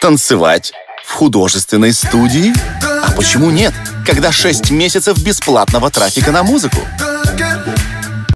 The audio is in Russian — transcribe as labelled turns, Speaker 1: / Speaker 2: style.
Speaker 1: Танцевать в художественной студии? А почему нет, когда 6 месяцев бесплатного трафика на музыку?